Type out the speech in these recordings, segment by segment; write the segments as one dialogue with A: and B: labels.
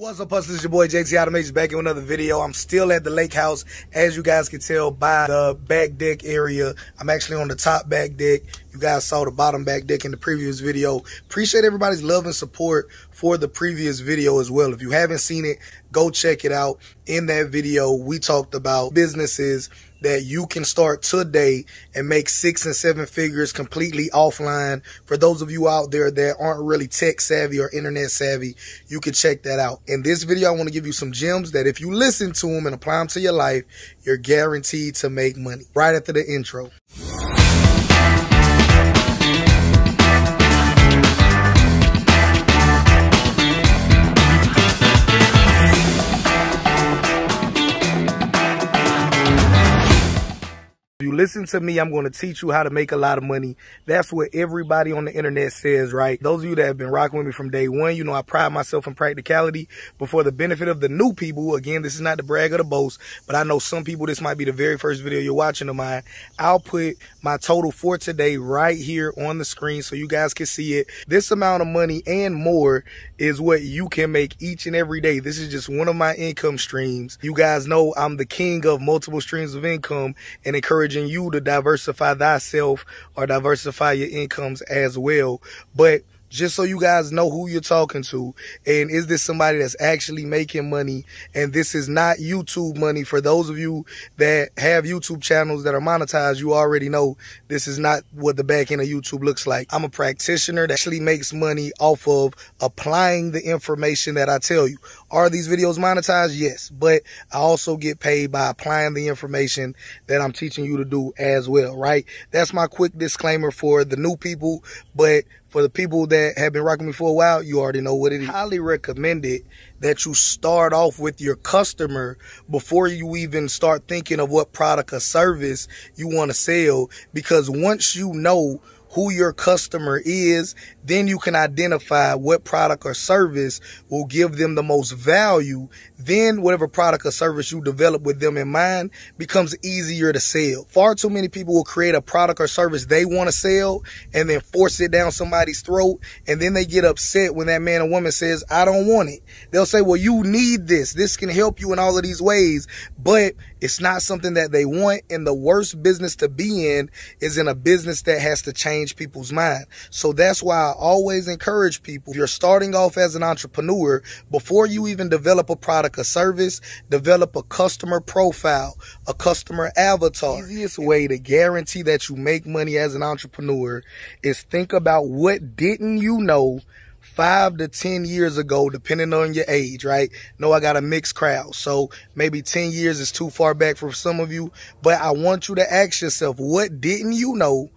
A: What's up, hustlers? It's your boy JT Automation back in another video. I'm still at the lake house, as you guys can tell by the back deck area. I'm actually on the top back deck. You guys saw the bottom back deck in the previous video. Appreciate everybody's love and support for the previous video as well. If you haven't seen it, go check it out. In that video, we talked about businesses that you can start today and make six and seven figures completely offline. For those of you out there that aren't really tech savvy or internet savvy, you can check that out. In this video, I want to give you some gems that if you listen to them and apply them to your life, you're guaranteed to make money. Right after the intro. Listen to me, I'm going to teach you how to make a lot of money. That's what everybody on the internet says, right? Those of you that have been rocking with me from day one, you know I pride myself in practicality. But for the benefit of the new people, again, this is not the brag or the boast, but I know some people, this might be the very first video you're watching of mine. I'll put my total for today right here on the screen so you guys can see it. This amount of money and more is what you can make each and every day. This is just one of my income streams. You guys know I'm the king of multiple streams of income and encouraging encouraging you to diversify thyself or diversify your incomes as well. But just so you guys know who you're talking to. And is this somebody that's actually making money? And this is not YouTube money. For those of you that have YouTube channels that are monetized, you already know this is not what the back end of YouTube looks like. I'm a practitioner that actually makes money off of applying the information that I tell you. Are these videos monetized? Yes. But I also get paid by applying the information that I'm teaching you to do as well, right? That's my quick disclaimer for the new people. But for the people that have been rocking me for a while, you already know what it is. Highly recommended that you start off with your customer before you even start thinking of what product or service you want to sell. Because once you know who your customer is, then you can identify what product or service will give them the most value. Then whatever product or service you develop with them in mind becomes easier to sell. Far too many people will create a product or service they want to sell and then force it down somebody's throat. And then they get upset when that man or woman says, I don't want it. They'll say, well, you need this. This can help you in all of these ways, but it's not something that they want. And the worst business to be in is in a business that has to change people's mind. So that's why I always encourage people, if you're starting off as an entrepreneur, before you even develop a product or service, develop a customer profile, a customer avatar. The easiest way to guarantee that you make money as an entrepreneur is think about what didn't you know five to 10 years ago, depending on your age, right? No, I got a mixed crowd. So maybe 10 years is too far back for some of you, but I want you to ask yourself, what didn't you know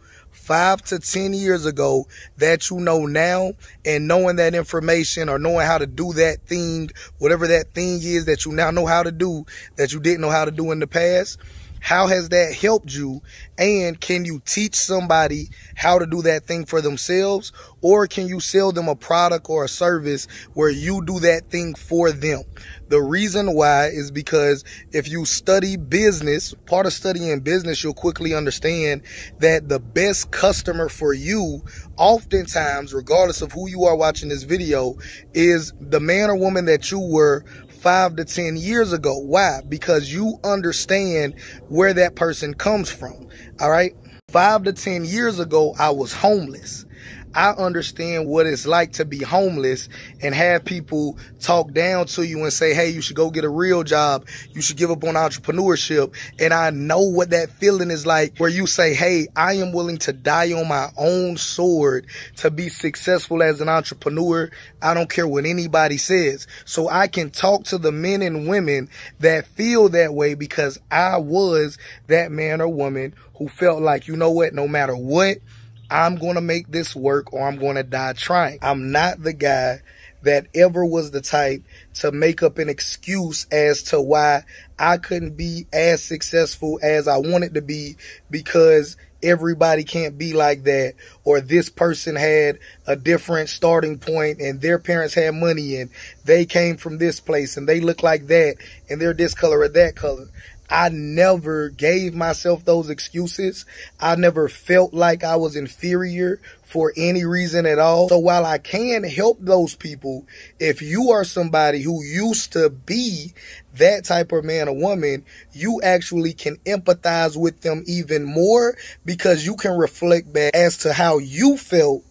A: five to 10 years ago that you know now and knowing that information or knowing how to do that thing, whatever that thing is that you now know how to do that you didn't know how to do in the past. How has that helped you? And can you teach somebody how to do that thing for themselves? Or can you sell them a product or a service where you do that thing for them? The reason why is because if you study business, part of studying business, you'll quickly understand that the best customer for you, oftentimes, regardless of who you are watching this video, is the man or woman that you were five to 10 years ago. Why? Because you understand where that person comes from. All right. Five to 10 years ago, I was homeless. I understand what it's like to be homeless and have people talk down to you and say, hey, you should go get a real job. You should give up on entrepreneurship. And I know what that feeling is like where you say, hey, I am willing to die on my own sword to be successful as an entrepreneur. I don't care what anybody says. So I can talk to the men and women that feel that way because I was that man or woman who felt like, you know what, no matter what, I'm going to make this work or I'm going to die trying. I'm not the guy that ever was the type to make up an excuse as to why I couldn't be as successful as I wanted to be because everybody can't be like that or this person had a different starting point and their parents had money and they came from this place and they look like that and they're this color or that color. I never gave myself those excuses. I never felt like I was inferior for any reason at all. So while I can help those people, if you are somebody who used to be that type of man or woman, you actually can empathize with them even more because you can reflect back as to how you felt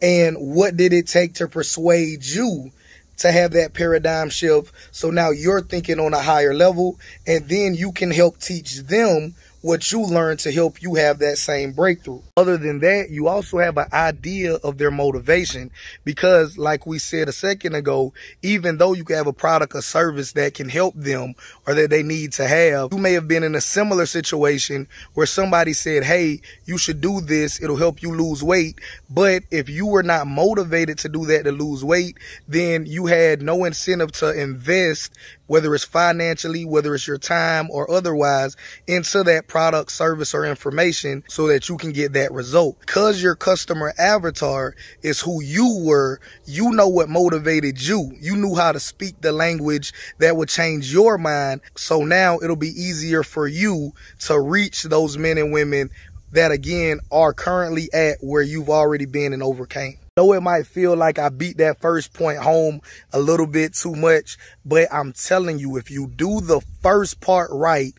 A: and what did it take to persuade you to have that paradigm shift. So now you're thinking on a higher level and then you can help teach them what you learned to help you have that same breakthrough. Other than that, you also have an idea of their motivation because like we said a second ago, even though you can have a product or service that can help them or that they need to have, you may have been in a similar situation where somebody said, Hey, you should do this. It'll help you lose weight. But if you were not motivated to do that to lose weight, then you had no incentive to invest whether it's financially, whether it's your time or otherwise, into that product, service, or information so that you can get that result. Because your customer avatar is who you were, you know what motivated you. You knew how to speak the language that would change your mind. So now it'll be easier for you to reach those men and women that again are currently at where you've already been and overcame know it might feel like I beat that first point home a little bit too much, but I'm telling you, if you do the first part right,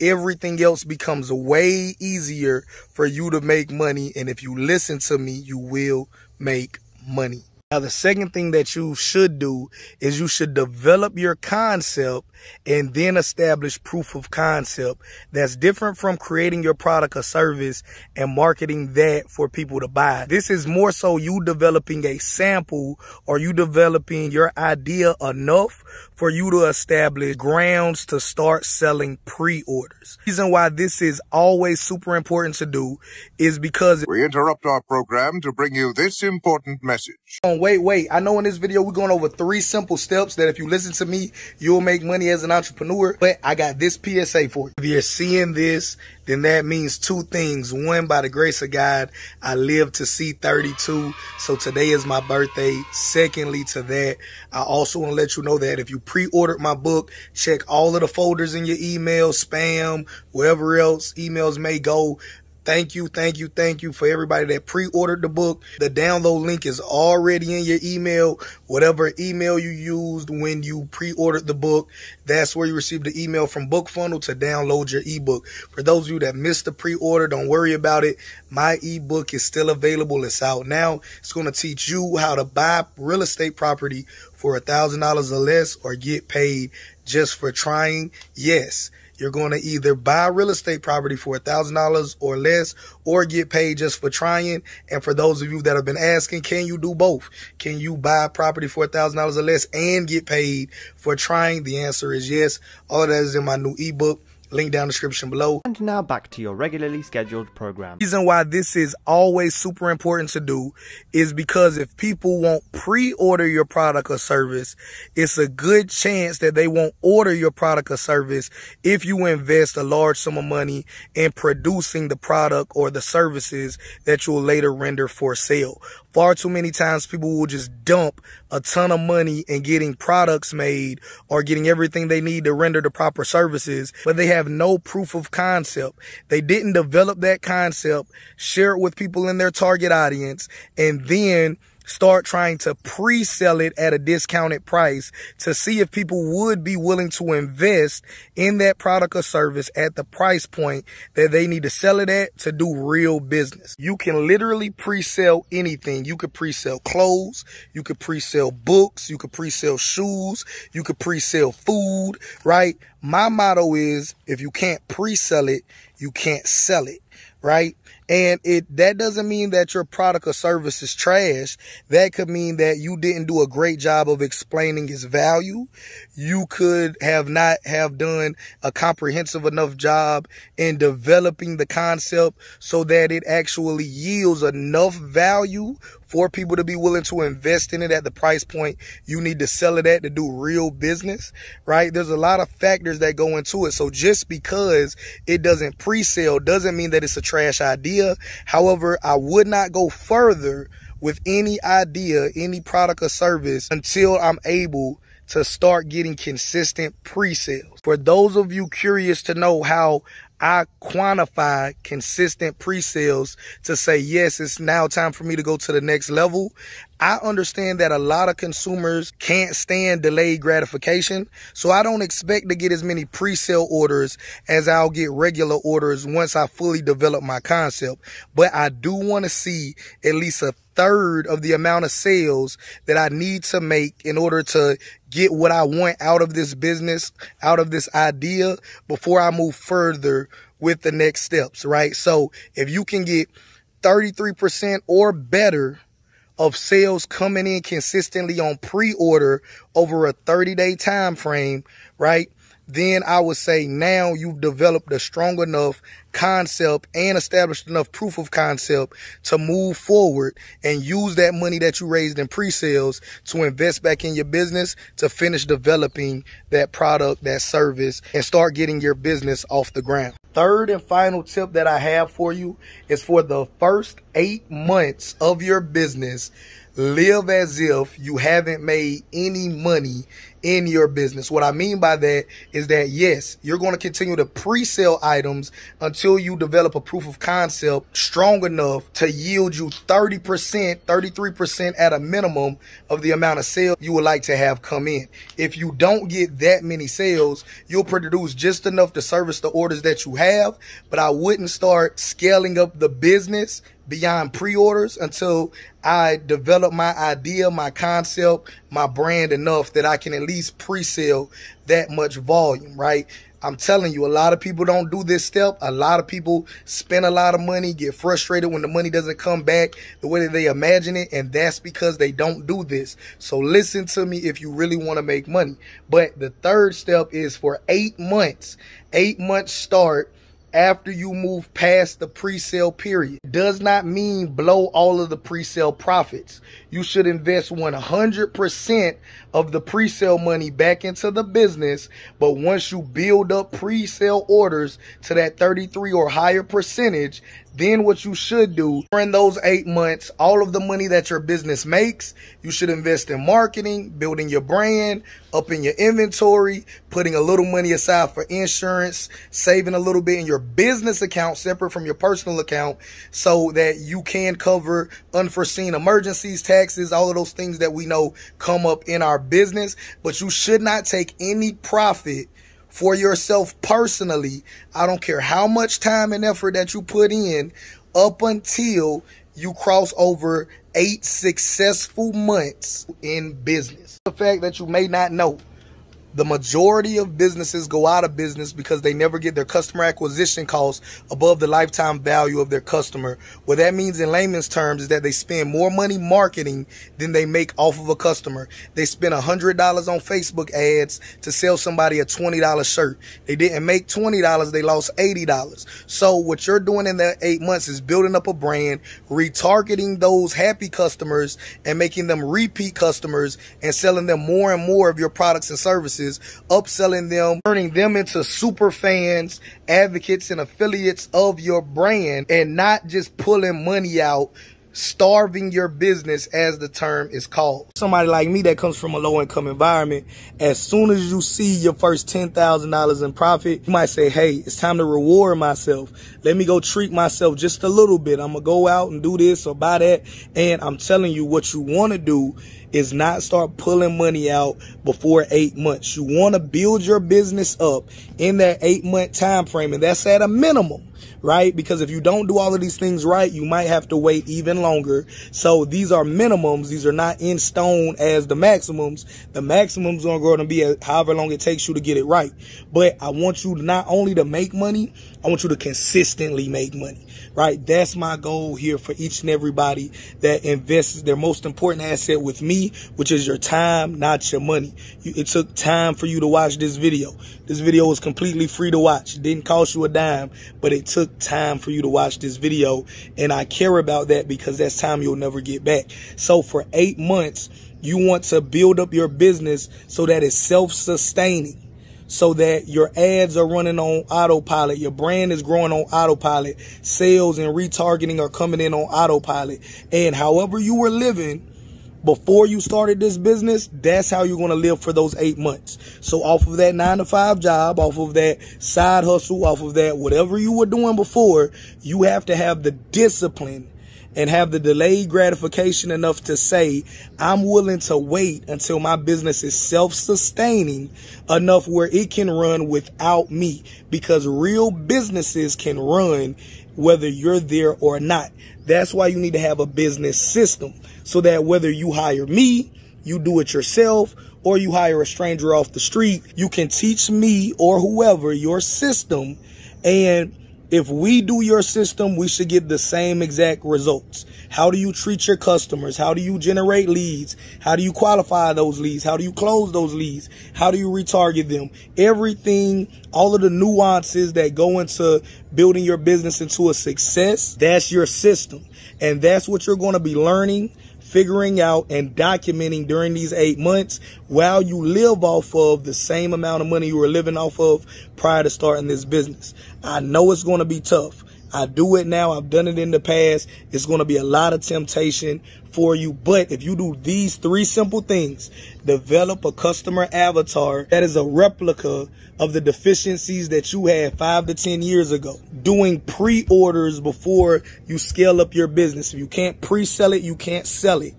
A: everything else becomes way easier for you to make money. And if you listen to me, you will make money. Now, the second thing that you should do is you should develop your concept and then establish proof of concept. That's different from creating your product or service and marketing that for people to buy. This is more so you developing a sample or you developing your idea enough for you to establish grounds to start selling pre-orders. Reason why this is always super important to do is because
B: we interrupt our program to bring you this important message.
A: Oh, wait, wait. I know in this video we're going over three simple steps that if you listen to me, you'll make money as an entrepreneur. But I got this PSA for you. If you're seeing this, then that means two things. One, by the grace of God, I live to see 32. So today is my birthday. Secondly to that, I also want to let you know that if you pre-ordered my book, check all of the folders in your email, spam, wherever else emails may go. Thank you, thank you, thank you for everybody that pre-ordered the book. The download link is already in your email. Whatever email you used when you pre-ordered the book, that's where you received the email from BookFunnel to download your ebook. For those of you that missed the pre-order, don't worry about it. My ebook is still available. It's out now. It's going to teach you how to buy real estate property for a thousand dollars or less or get paid just for trying. Yes you're going to either buy real estate property for a $1,000 or less or get paid just for trying. And for those of you that have been asking, can you do both? Can you buy property for a $1,000 or less and get paid for trying? The answer is yes. All that is in my new ebook. Link down description below.
C: And now back to your regularly scheduled program.
A: The reason why this is always super important to do is because if people won't pre-order your product or service, it's a good chance that they won't order your product or service if you invest a large sum of money in producing the product or the services that you'll later render for sale. Far too many times people will just dump a ton of money in getting products made or getting everything they need to render the proper services, but they have no proof of concept. They didn't develop that concept, share it with people in their target audience, and then start trying to pre-sell it at a discounted price to see if people would be willing to invest in that product or service at the price point that they need to sell it at to do real business. You can literally pre-sell anything. You could pre-sell clothes. You could pre-sell books. You could pre-sell shoes. You could pre-sell food, right? My motto is if you can't pre-sell it, you can't sell it, right? And it that doesn't mean that your product or service is trash. That could mean that you didn't do a great job of explaining its value. You could have not have done a comprehensive enough job in developing the concept so that it actually yields enough value for people to be willing to invest in it at the price point you need to sell it at to do real business, right? There's a lot of factors that go into it. So just because it doesn't pre-sale doesn't mean that it's a trash idea. However, I would not go further with any idea, any product or service until I'm able to start getting consistent pre-sales. For those of you curious to know how I quantify consistent pre-sales to say, yes, it's now time for me to go to the next level. I understand that a lot of consumers can't stand delayed gratification. So I don't expect to get as many pre-sale orders as I'll get regular orders once I fully develop my concept. But I do want to see at least a third of the amount of sales that I need to make in order to get what I want out of this business, out of this idea before I move further with the next steps, right? So if you can get 33% or better of sales coming in consistently on pre-order over a 30 day time frame, right? Then I would say now you've developed a strong enough concept and established enough proof of concept to move forward and use that money that you raised in pre-sales to invest back in your business to finish developing that product, that service, and start getting your business off the ground. Third and final tip that I have for you is for the first eight months of your business, live as if you haven't made any money in your business. What I mean by that is that yes, you're going to continue to pre-sell items until you develop a proof of concept strong enough to yield you 30%, 33% at a minimum of the amount of sales you would like to have come in. If you don't get that many sales, you'll produce just enough to service the orders that you have, but I wouldn't start scaling up the business beyond pre-orders until I develop my idea, my concept, my brand enough that I can at least pre-sell that much volume, right? I'm telling you, a lot of people don't do this step. A lot of people spend a lot of money, get frustrated when the money doesn't come back the way that they imagine it. And that's because they don't do this. So listen to me if you really want to make money. But the third step is for eight months, eight months start after you move past the pre-sale period. Does not mean blow all of the pre-sale profits. You should invest 100% of the pre-sale money back into the business. But once you build up pre-sale orders to that 33 or higher percentage, then what you should do during those eight months, all of the money that your business makes, you should invest in marketing, building your brand, upping your inventory, putting a little money aside for insurance, saving a little bit in your business account separate from your personal account so that you can cover unforeseen emergencies, taxes, all of those things that we know come up in our business. But you should not take any profit for yourself personally. I don't care how much time and effort that you put in up until you cross over eight successful months in business. The fact that you may not know the majority of businesses go out of business because they never get their customer acquisition costs above the lifetime value of their customer. What that means in layman's terms is that they spend more money marketing than they make off of a customer. They spend $100 on Facebook ads to sell somebody a $20 shirt. They didn't make $20, they lost $80. So what you're doing in that eight months is building up a brand, retargeting those happy customers and making them repeat customers and selling them more and more of your products and services upselling them, turning them into super fans, advocates, and affiliates of your brand, and not just pulling money out starving your business as the term is called. Somebody like me that comes from a low income environment, as soon as you see your first $10,000 in profit, you might say, hey, it's time to reward myself. Let me go treat myself just a little bit. I'm going to go out and do this or buy that. And I'm telling you what you want to do is not start pulling money out before eight months. You want to build your business up in that eight month time frame. And that's at a minimum right? Because if you don't do all of these things right, you might have to wait even longer. So these are minimums. These are not in stone as the maximums. The maximums are going to be however long it takes you to get it right. But I want you not only to make money, I want you to consistently make money, right? That's my goal here for each and everybody that invests their most important asset with me, which is your time, not your money. It took time for you to watch this video. This video was completely free to watch. It didn't cost you a dime, but it took time for you to watch this video. And I care about that because that's time you'll never get back. So for eight months, you want to build up your business so that it's self-sustaining so that your ads are running on autopilot, your brand is growing on autopilot, sales and retargeting are coming in on autopilot. And however you were living before you started this business, that's how you're going to live for those eight months. So off of that nine to five job, off of that side hustle, off of that, whatever you were doing before, you have to have the discipline and have the delayed gratification enough to say, I'm willing to wait until my business is self-sustaining enough where it can run without me because real businesses can run whether you're there or not. That's why you need to have a business system so that whether you hire me, you do it yourself, or you hire a stranger off the street, you can teach me or whoever your system and if we do your system, we should get the same exact results. How do you treat your customers? How do you generate leads? How do you qualify those leads? How do you close those leads? How do you retarget them? Everything, all of the nuances that go into building your business into a success, that's your system. And that's what you're going to be learning figuring out and documenting during these eight months while you live off of the same amount of money you were living off of prior to starting this business. I know it's going to be tough. I do it now. I've done it in the past. It's going to be a lot of temptation for you. But if you do these three simple things, develop a customer avatar that is a replica of the deficiencies that you had five to 10 years ago. Doing pre-orders before you scale up your business. If you can't pre-sell it, you can't sell it.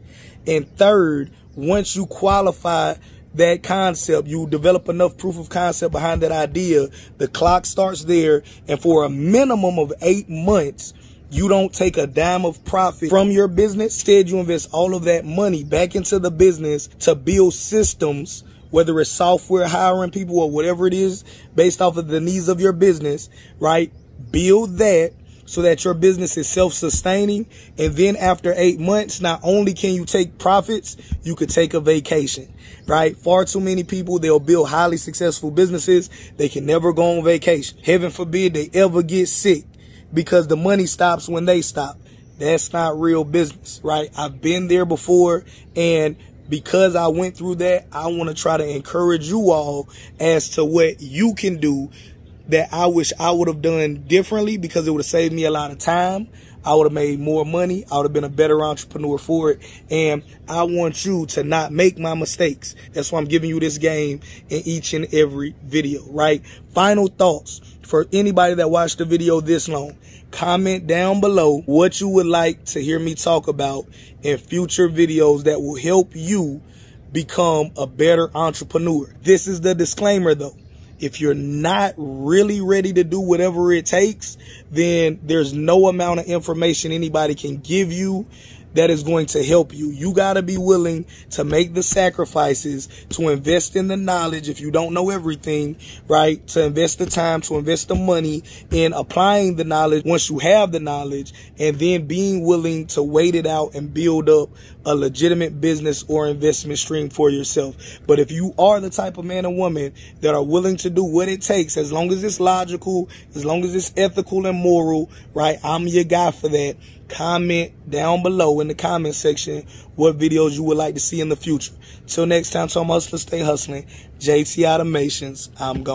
A: And third, once you qualify that concept, you develop enough proof of concept behind that idea, the clock starts there. And for a minimum of eight months, you don't take a dime of profit from your business. Instead, you invest all of that money back into the business to build systems, whether it's software, hiring people, or whatever it is, based off of the needs of your business, right? Build that so that your business is self-sustaining. And then after eight months, not only can you take profits, you could take a vacation, right? Far too many people, they'll build highly successful businesses. They can never go on vacation. Heaven forbid they ever get sick because the money stops when they stop. That's not real business, right? I've been there before and because I went through that, I want to try to encourage you all as to what you can do that I wish I would have done differently because it would have saved me a lot of time. I would have made more money. I would have been a better entrepreneur for it. And I want you to not make my mistakes. That's why I'm giving you this game in each and every video, right? Final thoughts for anybody that watched the video this long. Comment down below what you would like to hear me talk about in future videos that will help you become a better entrepreneur. This is the disclaimer though if you're not really ready to do whatever it takes, then there's no amount of information anybody can give you that is going to help you. You got to be willing to make the sacrifices to invest in the knowledge if you don't know everything, right? To invest the time, to invest the money in applying the knowledge once you have the knowledge and then being willing to wait it out and build up a legitimate business or investment stream for yourself. But if you are the type of man or woman that are willing to do what it takes, as long as it's logical, as long as it's ethical and moral, right? I'm your guy for that comment down below in the comment section what videos you would like to see in the future. Till next time, so much, stay hustling. JT Automations, I'm gone.